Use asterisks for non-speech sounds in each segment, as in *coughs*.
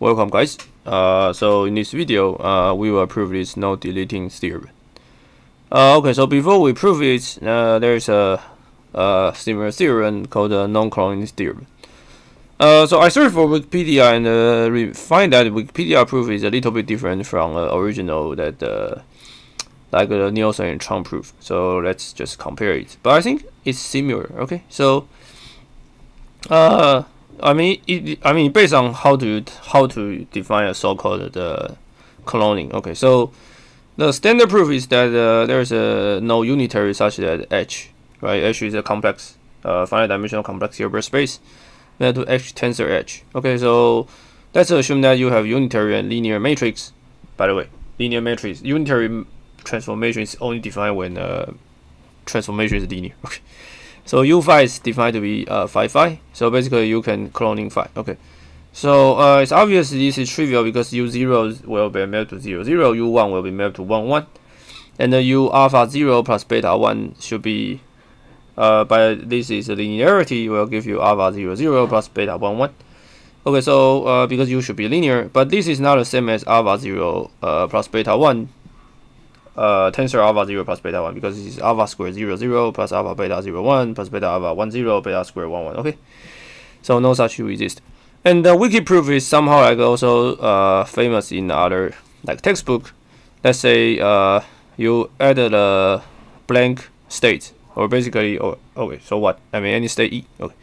welcome guys. Uh, so in this video, uh, we will prove this no deleting theorem. Uh, okay, so before we prove it, uh, there's a, a similar theorem called the non-cloning theorem. Uh, so I searched for Wikipedia and uh, find that Wikipedia proof is a little bit different from original that like the Nielsen and Chuang proof. So let's just compare it. But I think it's similar. Okay, so uh, I mean, it, I mean, based on how to how to define a so-called the cloning. Okay, so the standard proof is that uh, there's a no unitary such that H, right? H is a complex, uh, finite dimensional complex Hilbert space that to H tensor H. Okay, so let's assume that you have unitary and linear matrix. By the way, linear matrix, unitary transformation is only defined when uh, transformation is linear. *laughs* Okay, so U phi is defined to be uh, phi phi. So basically, you can cloning phi. Okay, so uh, it's obvious this is trivial because U zero will be mapped to zero zero, U one will be mapped to one one, and the U alpha zero plus beta one should be uh, but this is a linearity will give you alpha 0 0 plus beta 1 1 okay so uh, because u should be linear but this is not the same as alpha 0 uh, plus beta 1 uh, tensor alpha 0 plus beta 1 because this is alpha square 0 0 plus alpha beta 0 1 plus beta alpha 1 0 beta square 1 1 okay? So no such u exist. And the wiki proof is somehow like also uh, famous in other like textbook. Let's say uh, you added a blank state or basically oh okay so what? I mean any state e okay.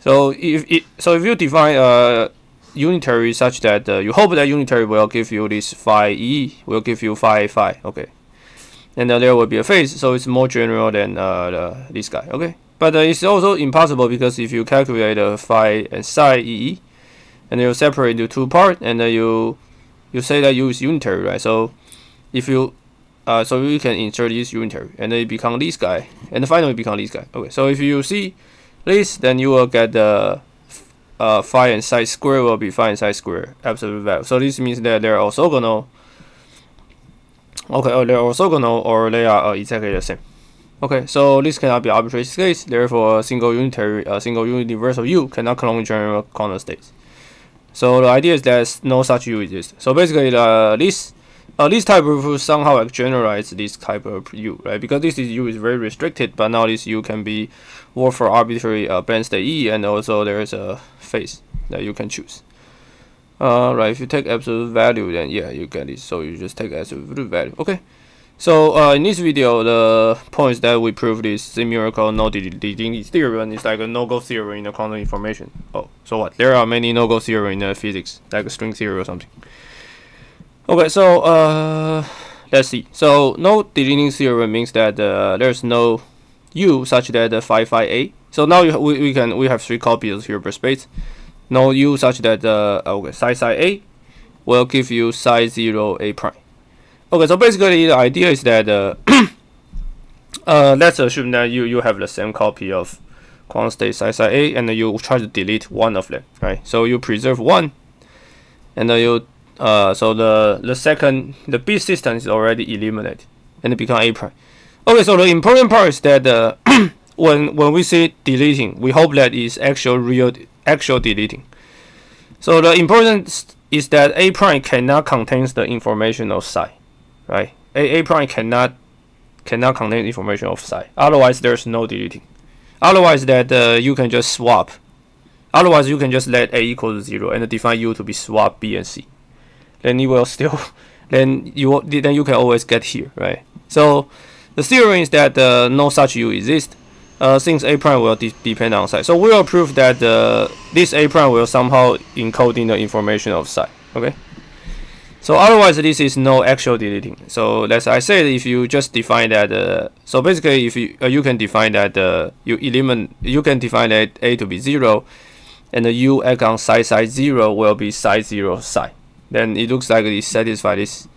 So if it so if you define a unitary such that uh, you hope that unitary will give you this phi e will give you phi phi okay. And uh, there will be a phase so it's more general than uh, the, this guy okay. But uh, it's also impossible because if you calculate the phi and psi e and you separate into two parts and uh, you you say that you is unitary right? So if you uh, so you can insert this unitary and then it become this guy and finally become this guy okay. So if you see this then you will get the uh, phi and psi square will be phi and psi square. Absolute value. So this means that they're orthogonal okay or oh, they're orthogonal or they are uh, exactly the same. Okay so this cannot be arbitrary case therefore a single unitary a single universal u cannot clone general quantum states. So the idea is that no such u exists. So basically uh, this uh, this type of somehow like generalize this type of U, right? Because this is U is very restricted, but now this U can be work for arbitrary uh, blank state E, and also there is a phase that you can choose. Uh, right, if you take absolute value, then yeah, you get it. So you just take absolute value. Okay. So uh, in this video, the points that we prove this numerical no deleting theorem is like a no-go theorem in the quantum information. Oh, so what? There are many no-go theorem in the physics, like a string theory or something. Okay, so uh, let's see. So no deleting theorem means that uh, there's no u such that the phi phi a. So now you, we, we can we have three copies of Hilbert space. No u such that uh, okay psi psi a will give you psi zero a prime. Okay, so basically the idea is that uh, *coughs* uh, let's assume that you you have the same copy of quantum state psi psi a, and you try to delete one of them, right? So you preserve one, and then you uh, so the the second the B system is already eliminated and become A prime. Okay, so the important part is that uh, *clears throat* when when we say deleting, we hope that is actual real actual deleting. So the important is that A prime cannot contain the information of psi, right? A A prime cannot cannot contain information of psi. Otherwise, there's no deleting. Otherwise, that uh, you can just swap. Otherwise, you can just let A equal to zero and define U to be swap B and C then you will still *laughs* then you then you can always get here right? So the theory is that uh, no such u exists uh, since a prime will de depend on psi so we will prove that uh, this a prime will somehow encode in the information of psi okay? So otherwise this is no actual deleting. So as I said if you just define that uh, so basically if you uh, you can define that uh, you eliminate you can define that a to be zero and the u act on psi psi zero will be psi zero psi then it looks like it satisfies this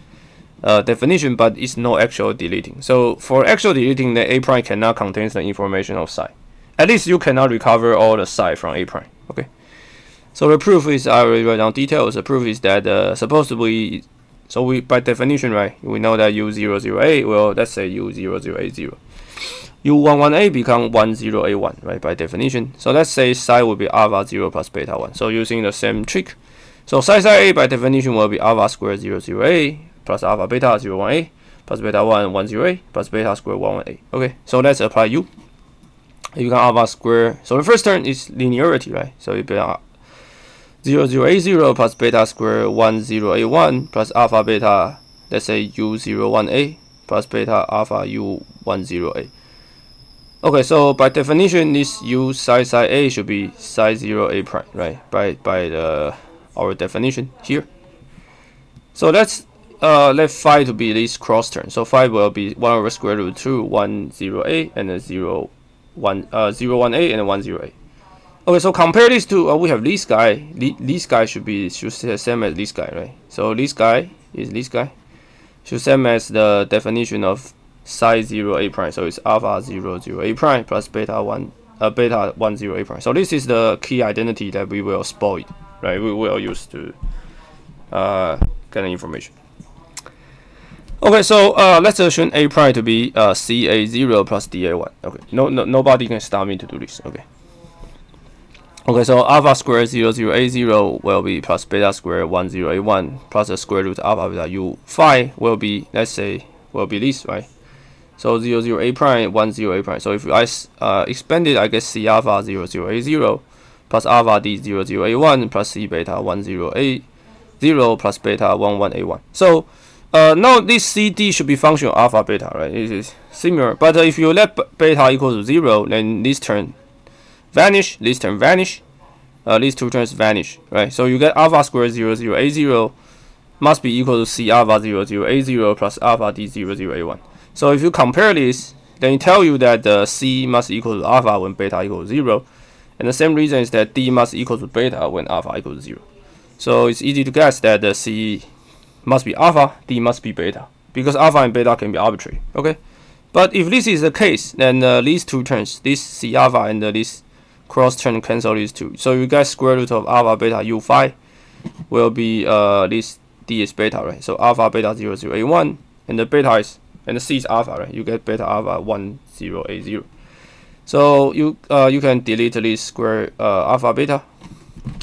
uh, definition, but it's no actual deleting. So for actual deleting, the A prime cannot contain the information of psi. At least you cannot recover all the psi from A prime. Okay. So the proof is I already write down details. The proof is that uh, supposed to be so we by definition right we know that U00A well let's say U00A0 U11A become 10A1 right by definition. So let's say psi will be alpha 0 plus beta 1. So using the same trick So psi psi a by definition will be alpha squared 0 0 a plus alpha beta 0 1 a plus beta 1 1 0 a plus beta squared 1 1 a. Okay, so let's apply u. You can alpha square. So the first term is linearity, right? So you beta 0 0 a 0 plus beta square 1 0 a 1 plus alpha beta let's say u 0 1 a plus beta alpha u 1 0 a. Okay, so by definition, this u psi psi a should be psi 0 a prime, right? By by the our definition here. So let's uh, let phi to be this cross term. So phi will be 1 over square root 2, 1, 0, a, and then 0, 1, uh, 0, 1, a, and then 1, 0, a. Okay, so compare these two. Uh, we have this guy. This guy should be should same as this guy, right? So this guy is this guy. Should same as the definition of psi 0 a prime. So it's alpha 0 0 a prime plus beta 1 uh, beta 1 0 a prime. So this is the key identity that we will exploit, right? We will use to uh, get information. Okay, so uh, let's assume a prime to be uh, ca0 plus da1. Okay, no, no, nobody can stop me to do this. Okay. Okay, so alpha squared 0, 0, a0 will be plus beta squared 1, 0, a1 plus the square root of alpha beta u. Phi will be, let's say, will be this, right? So 0, 0, a prime, 1, 0, a prime. So if I uh, expand it, I get c alpha 0, 0, a0 plus alpha d 0, 0, a1 plus c beta 1, 0, a0 plus beta 1, 1, a1. So uh, now this CD should be function of alpha beta, right? It is similar. But uh, if you let beta equal to 0, then this term vanish, this term vanish, uh, these two terms vanish, right? So you get alpha squared 0, 0, a0 must be equal to c alpha 0, 0, a0 plus alpha d 0, 0, a1. So if you compare this, then it tell you that the c must equal to alpha when beta equals 0. And the same reason is that d must equal to beta when alpha equals 0. So it's easy to guess that the c must be alpha, d must be beta. Because alpha and beta can be arbitrary, okay? But if this is the case, then uh, these two terms, this c alpha and uh, this cross term cancel these two. So you get square root of alpha beta u phi will be uh this d is beta, right? So alpha beta 0 0 a 1 and the beta is and the c is alpha, right? You get beta alpha 1 0 a 0. So you uh you can delete this square uh alpha beta.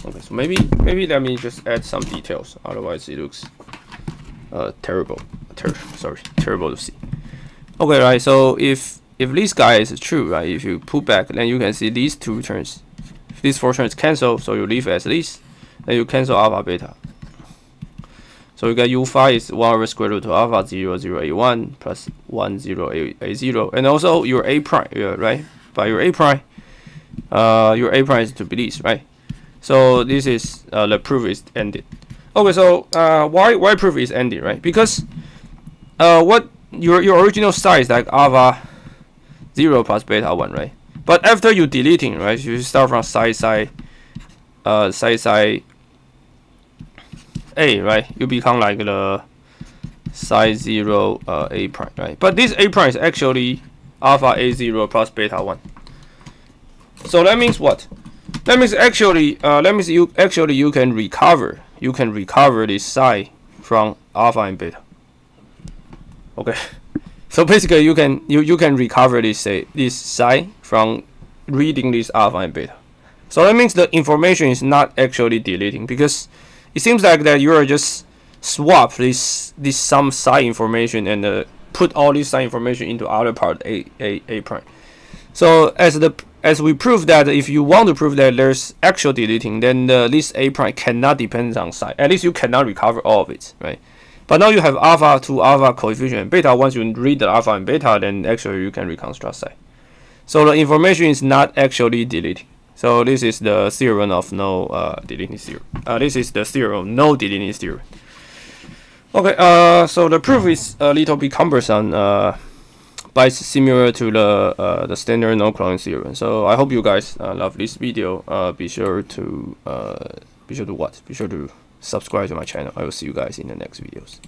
Okay, so maybe maybe let me just add some details. Otherwise it looks uh terrible. Ter sorry, terrible to see. Okay, right. So if if this guy is true, right, if you pull back, then you can see these two terms. If these four terms cancel, so you leave as this, then you cancel alpha beta. So you get u phi is 1 over square root of alpha 0, 0, a1 plus 1, 0, a, a0. And also your a prime, yeah, right? By your a prime, uh, your a prime is to be this, right? So this is, uh, the proof is ended. Okay, so uh, why, why proof is ended, right? Because uh, what your, your original psi like alpha 0 plus beta 1, right? But after you deleting, right, you start from size psi, uh, psi psi a, right? You become like the psi 0 uh, a prime, right? But this a prime is actually alpha a0 plus beta 1. So that means what? That means actually, uh, that means you actually you can recover, you can recover this psi from alpha and beta. Okay. *laughs* So basically, you can you, you can recover this say this psi from reading this alpha and beta. So that means the information is not actually deleting because it seems like that you are just swap this this some psi information and uh, put all this psi information into other part a a a prime. So as the as we prove that if you want to prove that there's actual deleting, then the, this a prime cannot depend on psi. At least you cannot recover all of it, right? But now you have alpha to alpha coefficient and beta. Once you read the alpha and beta, then actually you can reconstruct psi. So the information is not actually deleting. So this is the theorem of no uh, deleting theorem. Uh, this is the theorem of no deleting theorem. Okay, uh, so the proof is a little bit cumbersome, uh, but it's similar to the uh, the standard no cloning theorem. So I hope you guys uh, love this video. Uh, be sure to uh, be sure to what? Be sure to subscribe to my channel. I will see you guys in the next videos.